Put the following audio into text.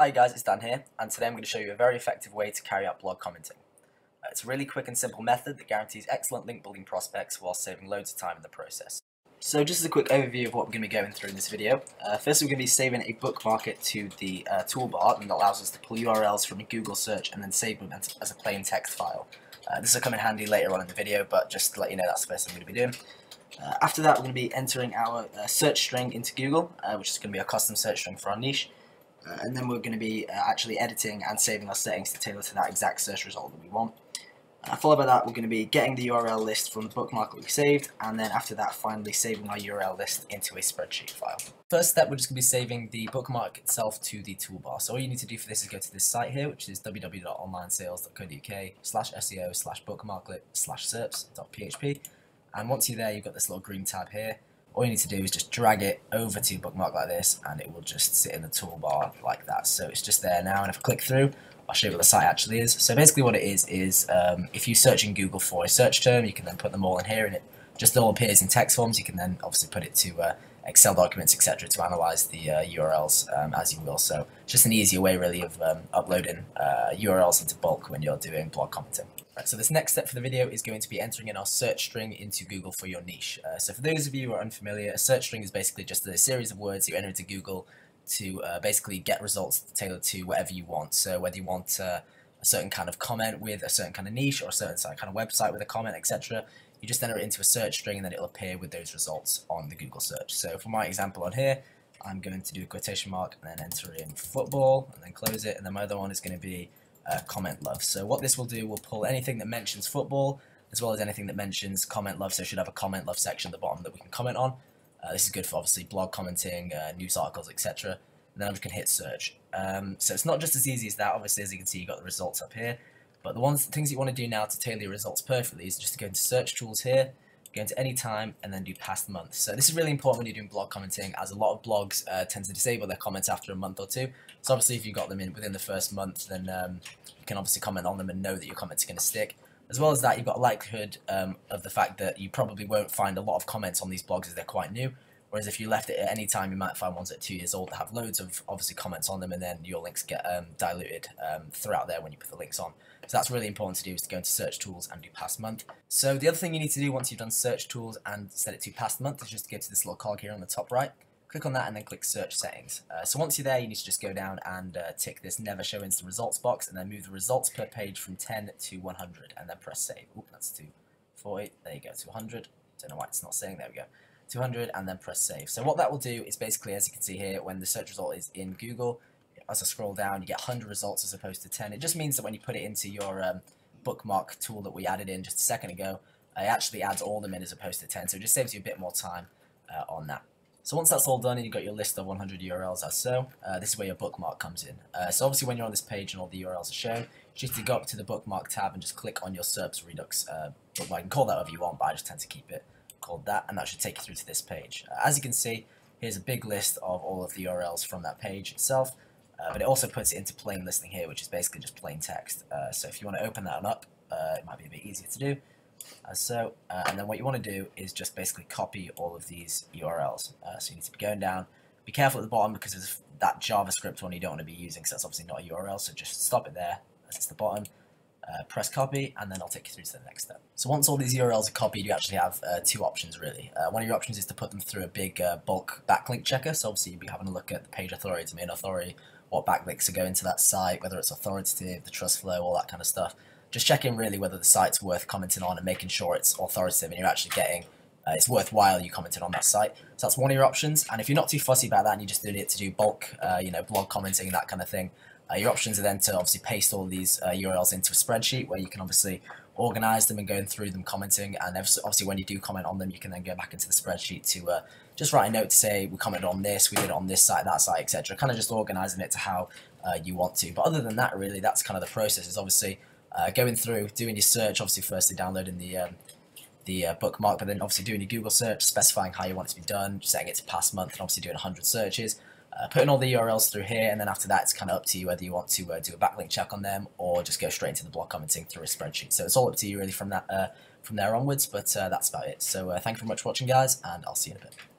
Hi guys, it's Dan here, and today I'm going to show you a very effective way to carry out blog commenting. Uh, it's a really quick and simple method that guarantees excellent link building prospects while saving loads of time in the process. So just as a quick overview of what we're going to be going through in this video, uh, first we're going to be saving a bookmark to the uh, toolbar and that allows us to pull URLs from a Google search and then save them as a plain text file. Uh, this will come in handy later on in the video, but just to let you know that's the first thing we're going to be doing. Uh, after that, we're going to be entering our uh, search string into Google, uh, which is going to be a custom search string for our niche. Uh, and then we're going to be uh, actually editing and saving our settings to tailor to that exact search result that we want. Uh, followed by that, we're going to be getting the URL list from the bookmark that we saved, and then after that, finally saving our URL list into a spreadsheet file. First step, we're just going to be saving the bookmark itself to the toolbar. So all you need to do for this is go to this site here, which is www.onlinesales.co.uk slash SEO slash bookmarklet slash serps.php. And once you're there, you've got this little green tab here all you need to do is just drag it over to your bookmark like this and it will just sit in the toolbar like that. So it's just there now and if I click through I'll show you what the site actually is. So basically what it is is um, if you search in Google for a search term you can then put them all in here and it just all appears in text forms. You can then obviously put it to uh, Excel documents etc to analyze the uh, URLs um, as you will. So just an easier way really of um, uploading uh, URLs into bulk when you're doing blog commenting So this next step for the video is going to be entering in our search string into Google for your niche. Uh, so for those of you who are unfamiliar, a search string is basically just a series of words you enter into Google to uh, basically get results tailored to whatever you want. So whether you want uh, a certain kind of comment with a certain kind of niche or a certain kind of website with a comment, etc., you just enter it into a search string and then it'll appear with those results on the Google search. So for my example on here, I'm going to do a quotation mark and then enter in football and then close it. And then my other one is going to be uh, CommentLuv. So what this will do will pull anything that mentions football as well as anything that mentions CommentLuv. So it should have a CommentLuv section at the bottom that we can comment on. Uh, this is good for obviously blog commenting, uh, news articles, etc. Then we can hit search. Um, so it's not just as easy as that. Obviously, as you can see, you got the results up here. But the ones, the things you want to do now to tailor your results perfectly is just to go into search tools here, go into any time, and then do past month. So this is really important when you're doing blog commenting, as a lot of blogs uh, tend to disable their comments after a month or two. So obviously, if you got them in within the first month, then um, you can obviously comment on them and know that your comments are going to stick. As well as that, you've got a likelihood um, of the fact that you probably won't find a lot of comments on these blogs as they're quite new. Whereas if you left it at any time, you might find ones are two years old that have loads of obviously comments on them, and then your links get um, diluted um, throughout there when you put the links on. So that's really important to do is to go into search tools and do past month. So the other thing you need to do once you've done search tools and set it to past month is just to go to this little cog here on the top right. Click on that and then click search settings. Uh, so once you're there, you need to just go down and uh, tick this never show instant results box and then move the results per page from 10 to 100 and then press save. Oop, that's 240. There you go, to 100. Don't know why it's not saying. There we go. 200 and then press save. So what that will do is basically, as you can see here, when the search result is in Google, as I scroll down, you get 100 results as opposed to 10. It just means that when you put it into your um, bookmark tool that we added in just a second ago, it actually adds all them in as opposed to 10. So it just saves you a bit more time uh, on that. So once that's all done and you've got your list of 100 URLs as so, uh, this is where your bookmark comes in. Uh, so obviously when you're on this page and all the URLs are shown, just to go up to the bookmark tab and just click on your SERPs Redux uh, bookmark. You can call that whatever you want, but I just tend to keep it called that, and that should take you through to this page. Uh, as you can see, here's a big list of all of the URLs from that page itself, uh, but it also puts it into plain listing here, which is basically just plain text. Uh, so if you want to open that up, it might be a bit easier to do as so. Uh, and then what you want to do is just basically copy all of these URLs. Uh, so you need to be going down. Be careful at the bottom because of that JavaScript one you don't want to be using because that's obviously not a URL. So just stop it there That's the bottom. Uh, press copy and then I'll take you through to the next step. So once all these URLs are copied, you actually have uh, two options really. Uh, one of your options is to put them through a big uh, bulk backlink checker. So obviously you'll be having a look at the page authority, domain authority, what backlinks are going to that site, whether it's authoritative, the trust flow, all that kind of stuff just checking really whether the site's worth commenting on and making sure it's authoritative and you're actually getting uh, it's worthwhile you commented on that site. So that's one of your options. And if you're not too fussy about that and you just did it to do bulk, uh, you know, blog commenting, that kind of thing, uh, your options are then to obviously paste all these URLs uh, into a spreadsheet where you can obviously organize them and going through them commenting. And obviously when you do comment on them, you can then go back into the spreadsheet to uh, just write a note to say we commented on this, we did it on this site, that site, etc. Kind of just organizing it to how uh, you want to. But other than that, really, that's kind of the process. Is obviously uh, going through, doing your search, obviously firstly downloading the um, the uh, bookmark, but then obviously doing your Google search, specifying how you want it to be done, setting it to past month, and obviously doing 100 searches, uh, putting all the URLs through here, and then after that, it's kind of up to you whether you want to uh, do a backlink check on them or just go straight into the blog commenting through a spreadsheet. So it's all up to you really from that uh, from there onwards, but uh, that's about it. So uh, thank you very much for watching, guys, and I'll see you in a bit.